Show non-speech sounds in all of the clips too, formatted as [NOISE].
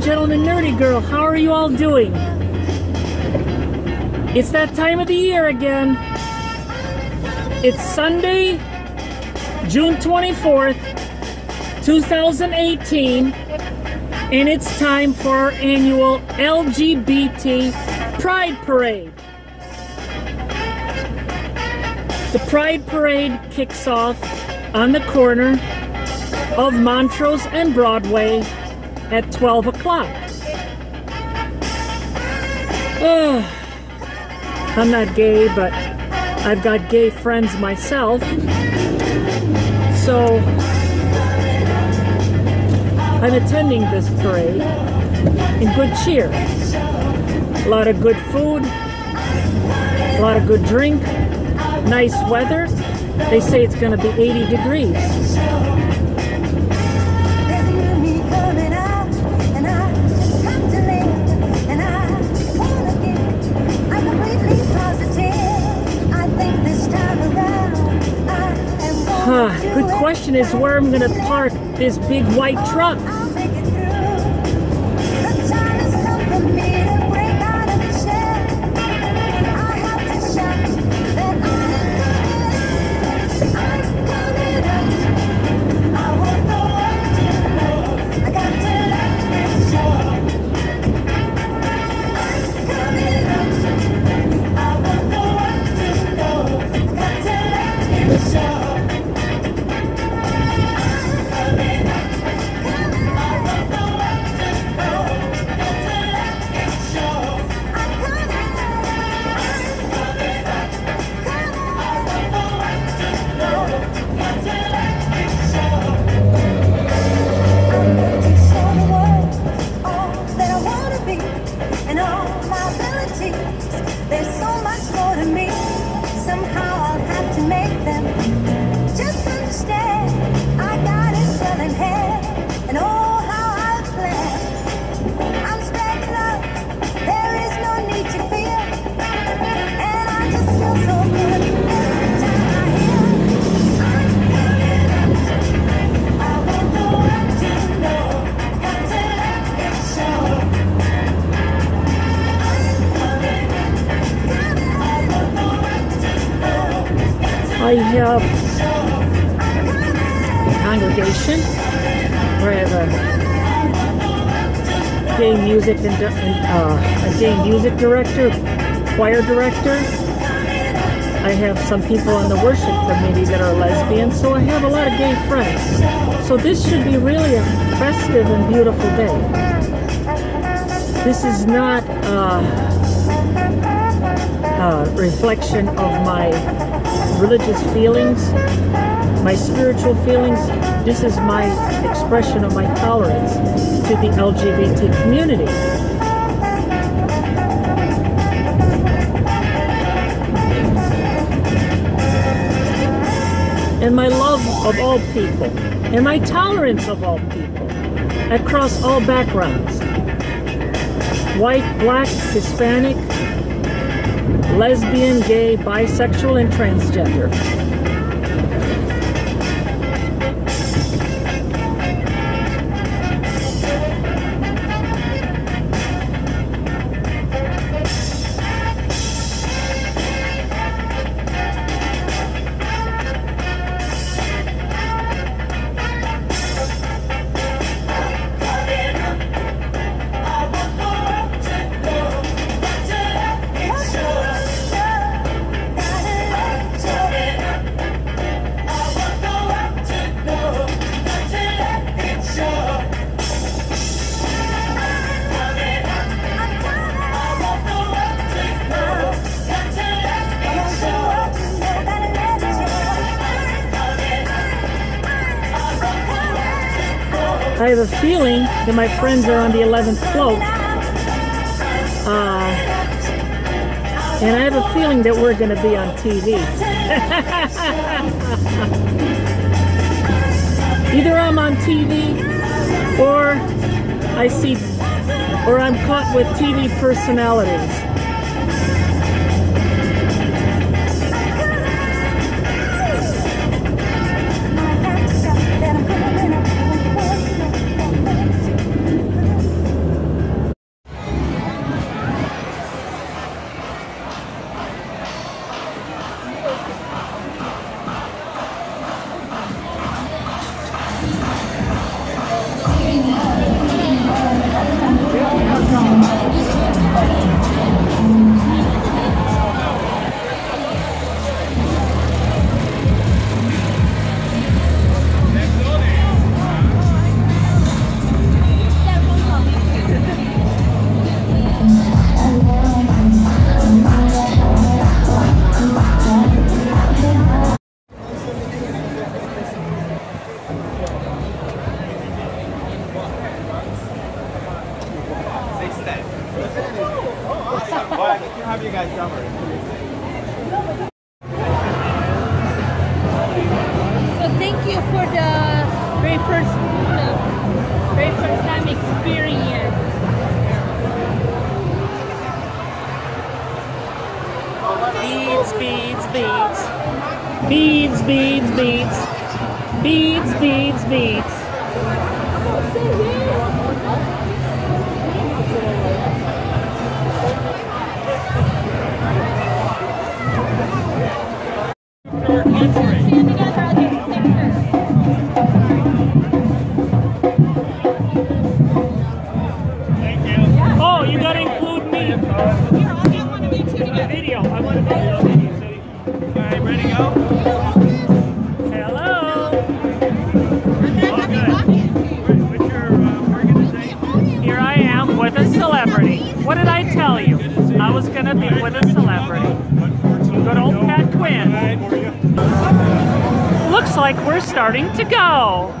gentlemen, Nerdy Girl, how are you all doing? It's that time of the year again. It's Sunday, June 24th, 2018, and it's time for our annual LGBT Pride Parade. The Pride Parade kicks off on the corner of Montrose and Broadway at 12 o'clock. Oh, I'm not gay, but I've got gay friends myself. So I'm attending this parade in good cheer. A lot of good food, a lot of good drink, nice weather. They say it's going to be 80 degrees. Question is where I'm gonna park this big white truck. much more to me. I have a congregation where I have a gay music and, uh, a gay music director, choir director. I have some people on the worship committee that are lesbians, so I have a lot of gay friends. So this should be really a festive and beautiful day. This is not a, a reflection of my religious feelings, my spiritual feelings. This is my expression of my tolerance to the LGBT community. And my love of all people, and my tolerance of all people, across all backgrounds. White, black, Hispanic, lesbian, gay, bisexual, and transgender. I have a feeling that my friends are on the 11th float. Uh, and I have a feeling that we're going to be on TV. [LAUGHS] Either I'm on TV or I see, or I'm caught with TV personalities. here i am with a celebrity What did I tell you? I was going to be with a celebrity. Good old Pat Quinn. Looks like we're starting to go.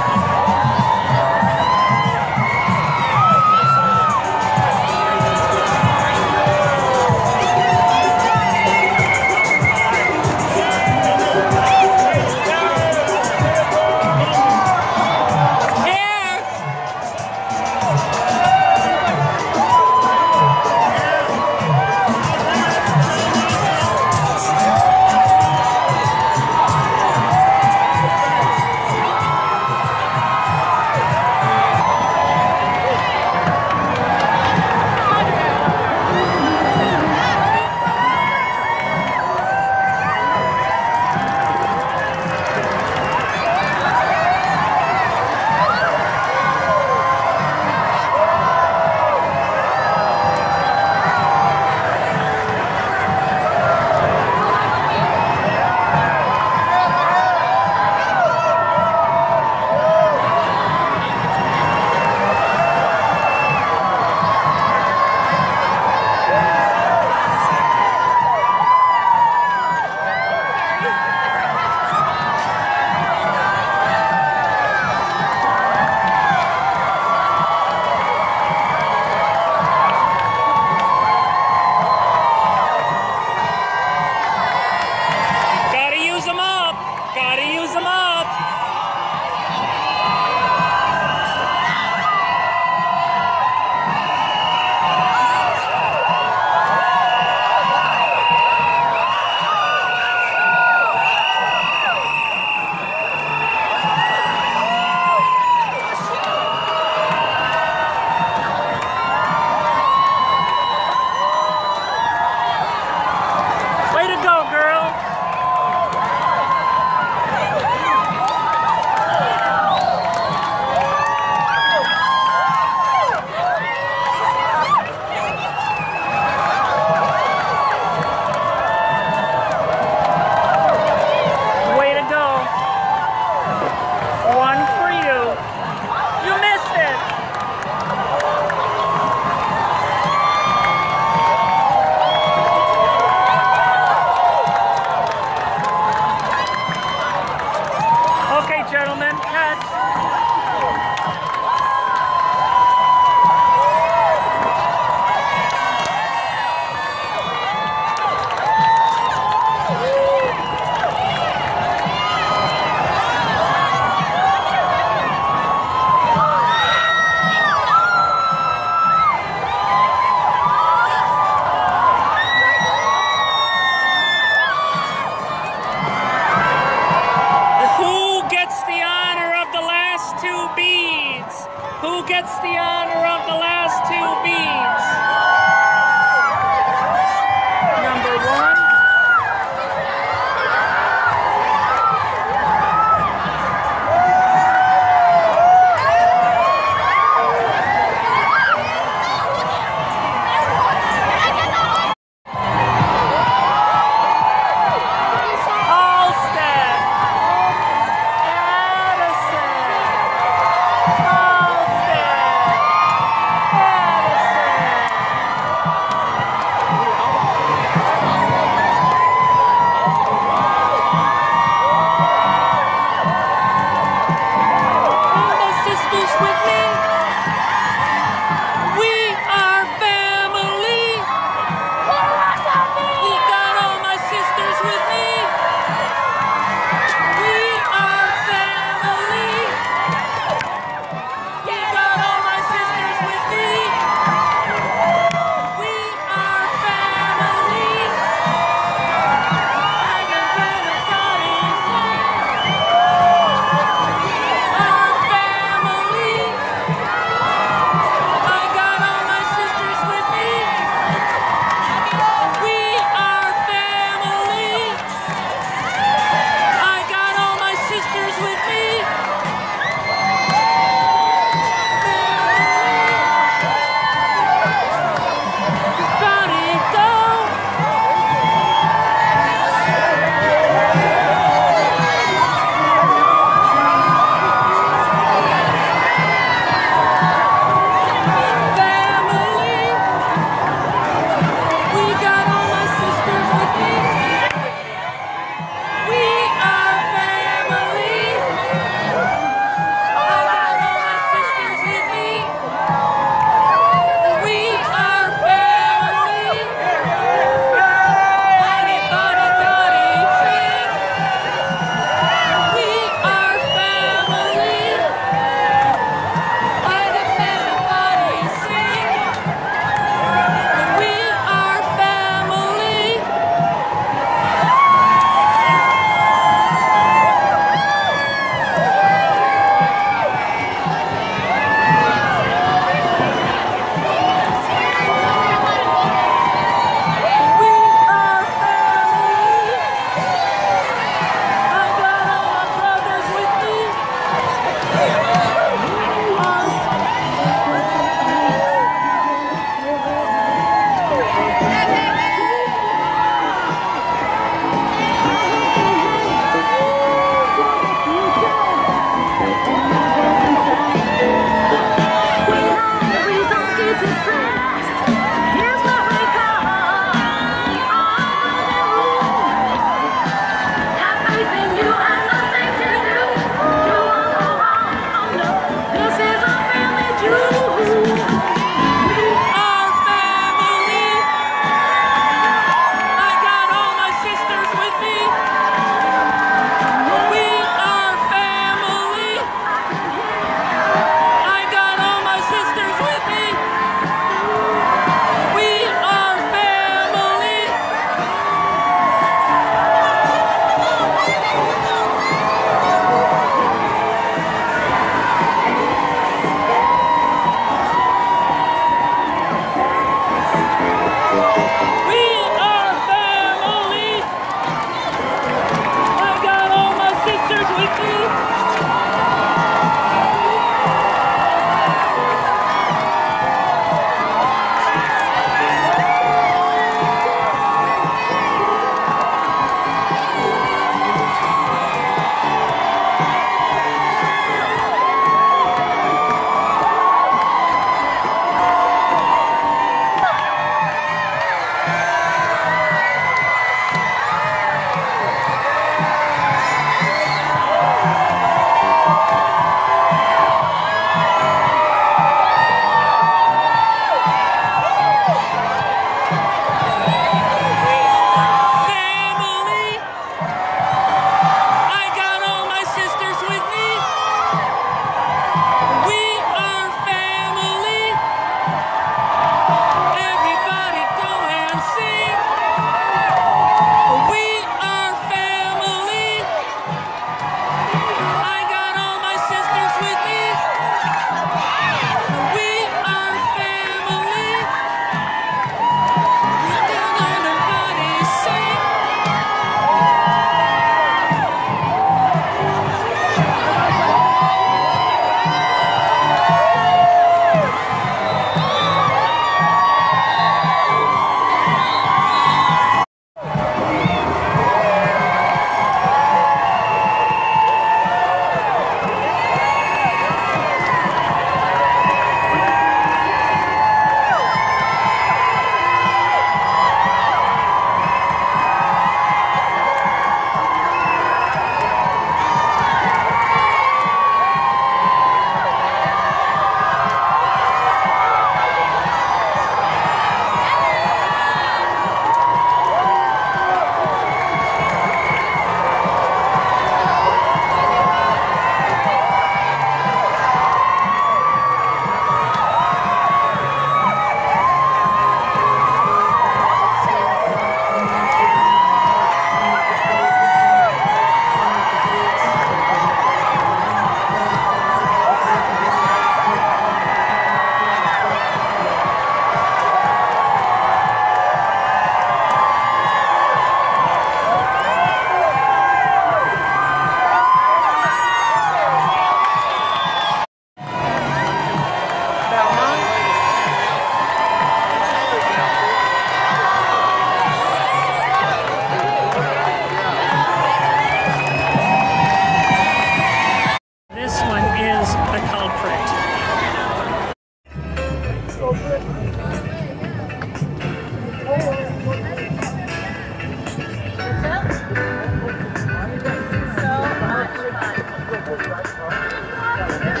Okay,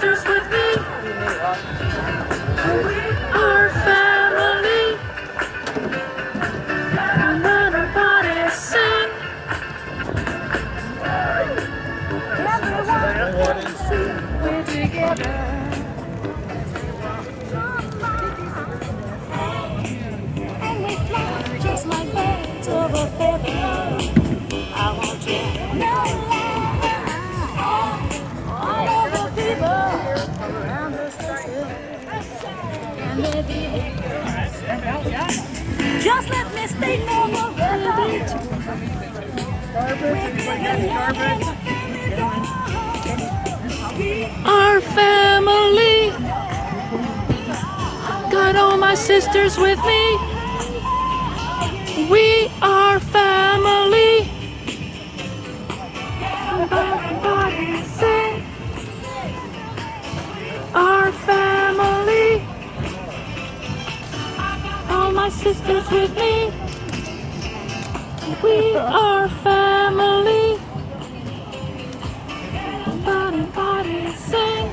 sisters the record. We're Our family. Got all my sisters with me. We are family. Our family. All my sisters with me. We are family. Body, body, sing.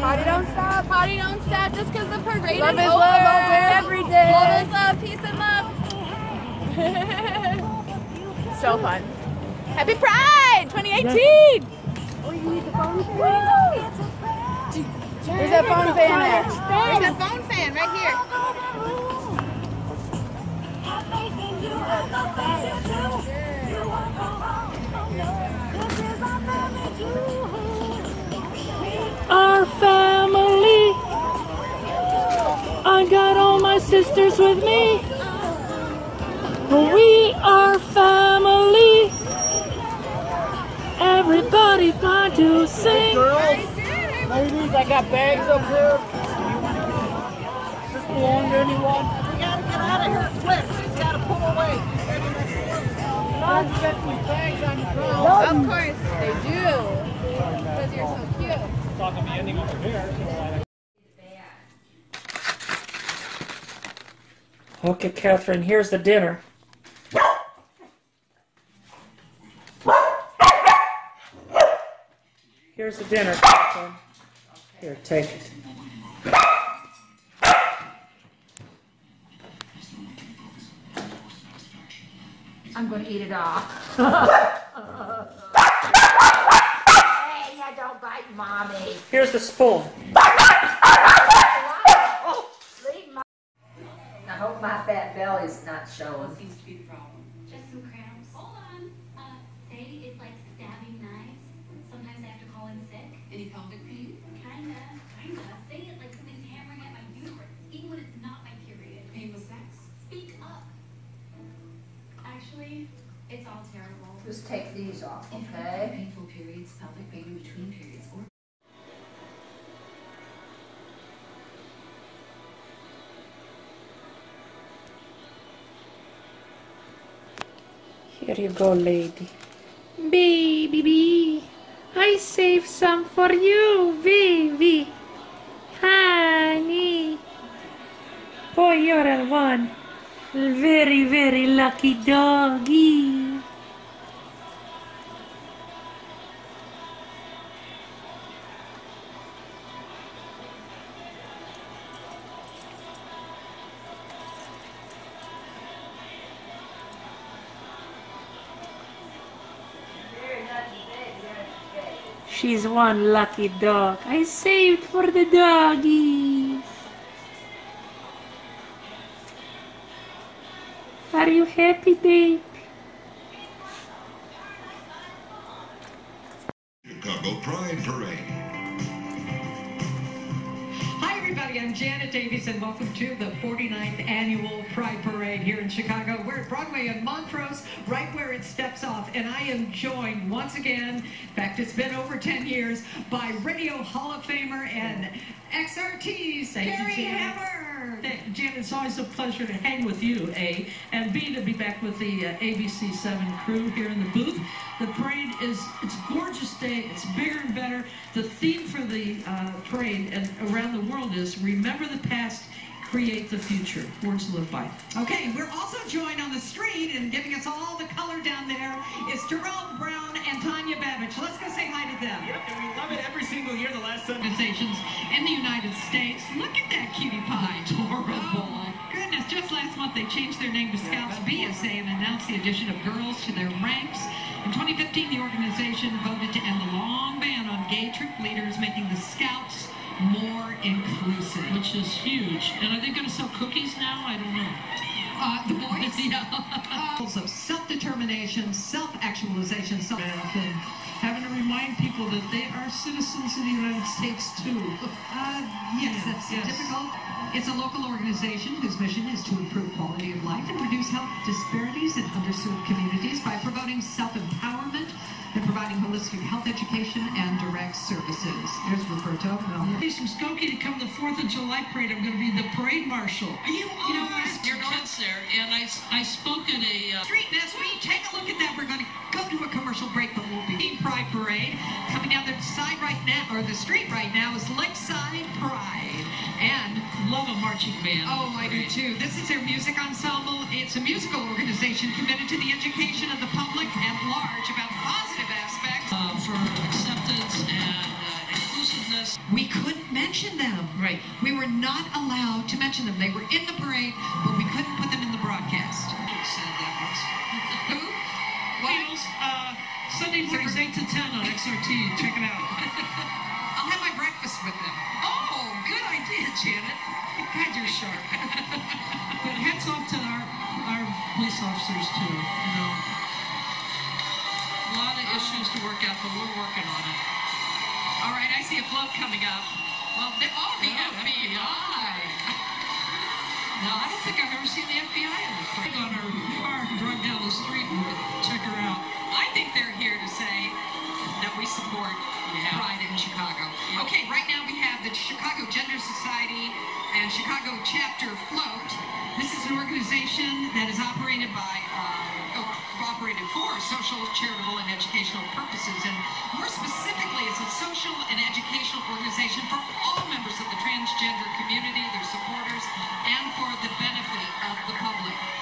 Party don't stop, party don't stop just because the parade Love is is over. love every day. Love is love, peace and love. [LAUGHS] so fun. Happy Pride 2018! Where's that phone fan at? There's a phone fan right here. Our family. I got all my sisters with me. We are family. Everybody got to sing. Ladies, I got bags up here. Does belong to anyone? You gotta get out of here quick. You gotta pull away. Don't get these bags on the ground. Of course they do. Because you're so cute. It's not gonna be ending over there, so I Okay, Catherine, here's the dinner. Here's the dinner, Catherine. Here, take it. I'm going to eat it all. hey, now don't bite mommy. Here's the spoon. Oh, leave my. I hope my fat belly's not showing. Take these off, If okay? painful periods, pelvic pain in between periods, or Here you go, lady. Baby, I saved some for you, baby. Honey. Boy, you're a one. Very, very lucky doggy. She's one lucky dog. I saved for the doggies. Are you happy, babe? Chicago Pride Parade. Hi, everybody. I'm Janet Davies, and welcome to the 49th Annual Pride Parade here in Chicago. We're at Broadway and Montrose, right I am joined once again, in fact, it's been over 10 years, by Radio Hall of Famer and XRT's Terri Hemmert. Th- Jan, it's always a pleasure to hang with you, A, and B, to be back with the uh, ABC 7 crew here in the booth. The parade is, it's a gorgeous day, it's bigger and better. The theme for the uh, parade and around the world is remember the past, create the future. Words to live by. Okay, we're also joined on the street and giving us all the Jerome Brown and Tanya Babbage. Let's go say hi to them. Yep, and we love it every single year. The last Sunday. Organizations in the United States. Look at that cutie pie. Adorable. Oh, my goodness. Just last month, they changed their name to Scouts BSA and announced the addition of girls to their ranks. In 2015, the organization voted to end the long ban on gay troop leaders, making the Scouts more inclusive. Which is huge. And are they going to sell cookies now? I don't know. Uh, the boys? [LAUGHS] yeah. [LAUGHS] of self-determination, self-actualization, self- and having to remind people that they are citizens of the United States too. [LAUGHS] Uh, yes, that's Yes. difficult. It's a local organization whose mission is to improve quality of life and reduce health disparities in underserved communities by promoting self-empowerment and providing holistic health education and direct services. There's Roberto. Well, Hey, from Skokie to come to the 4th of July parade, I'm going to be the parade marshal. Are you You know, are? I your kids there, and I, I spoke at a uh, Street as we take a look at that, we're going to go to a commercial break, but we'll be Team Pride Parade. Coming down the side right now, or the street right now, is Lakeside marching band. Oh, I do too. This is their music ensemble. It's a musical organization committed to the education of the public at large about positive aspects. Uh, for acceptance and uh, inclusiveness. We couldn't mention them. Right. We were not allowed to mention them. They were in the parade, but we couldn't put them in the broadcast. I said that. [LAUGHS] Who? What? Uh, Sunday mornings 8 to 10 on XRT. Check it out. I'll have my breakfast with them. Oh, good Janet. God, you're sharp. But hats off to our, our police officers too. You know, a lot of issues to work out, but we're working on it. All right, I see a float coming up. Well, they, oh, the Oh, FBI. No, I don't think I've ever seen the FBI in the. On our car, drive down the street Chicago. Okay, right now we have the Chicago Gender Society and Chicago Chapter Float. This is an organization that is operated by, uh, operated for social, charitable, and educational purposes. And more specifically, it's a social and educational organization for all members of the transgender community, their supporters, and for the benefit of the public.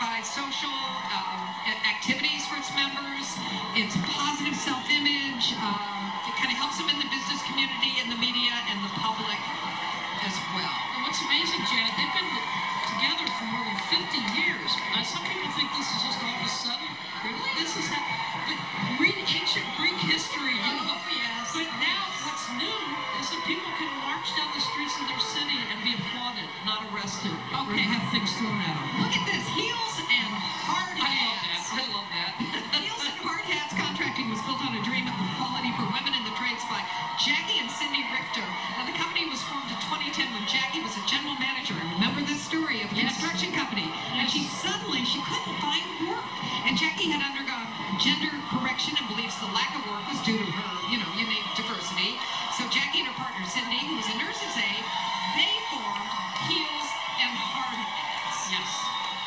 The goal is to provide social um, activities for its members. It's positive self-image. Um, it kind of helps them in the business community, in the media, and the public as well. And what's amazing, Janet, they've been together for more than 50 years. Now, some people think this is just all of a sudden. Really? This is how, Jackie and her Cindy, who was a nurse's aide, they formed Heels and Hard Hats. Yes.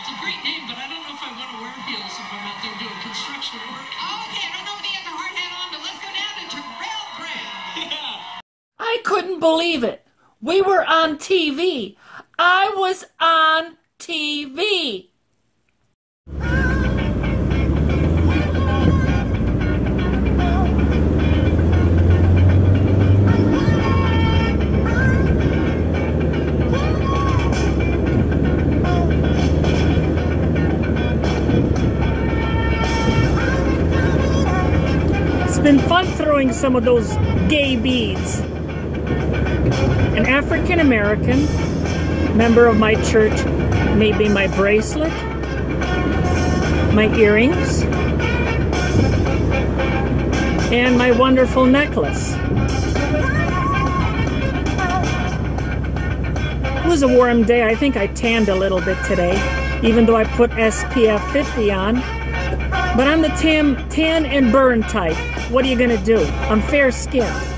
It's a great name, but I don't know if I want to wear heels if I'm out there doing construction work. Okay, I don't know if he has a hard hat on, but let's go down to Terrell Brown. [LAUGHS] I couldn't believe it. We were on TV. I was on TV. Been fun throwing some of those gay beads. An African American member of my church made me my bracelet my earrings, and my wonderful necklace. It was a warm day. I think I tanned a little bit today, even though I put SPF 50 on. But I'm the tan, tan and burn type. What are you gonna do? I'm fair skinned.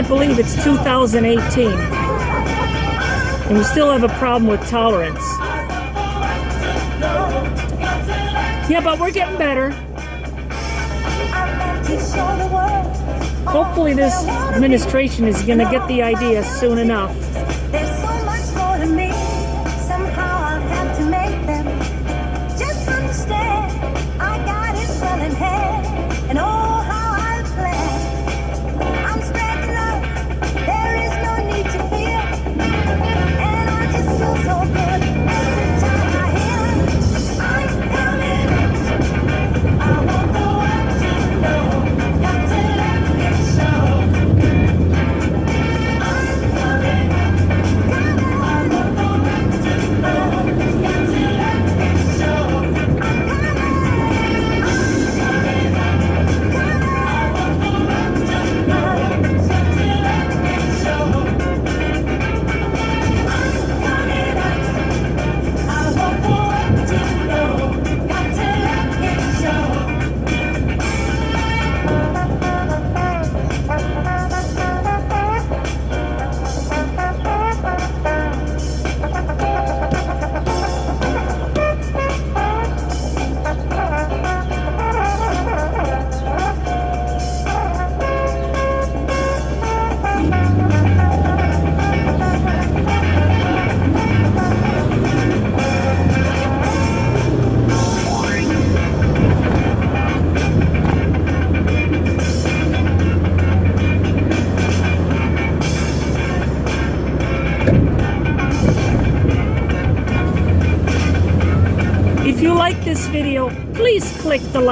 Can't believe it's 2018 and we still have a problem with tolerance. Yeah, but we're getting better. Hopefully, this administration is going to get the idea soon enough.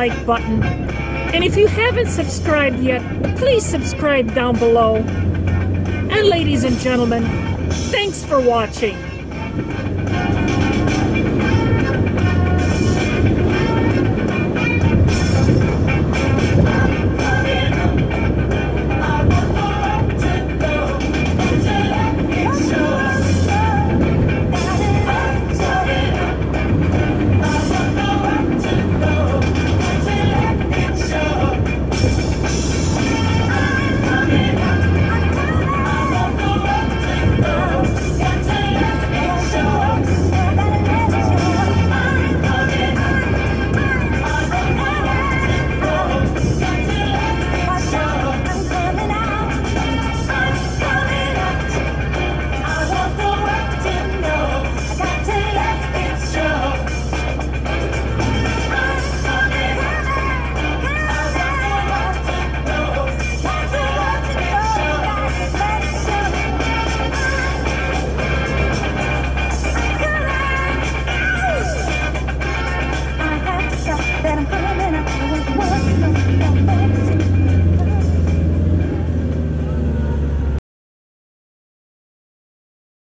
Like button. And if you haven't subscribed yet, please subscribe down below. And ladies and gentlemen, thanks for watching.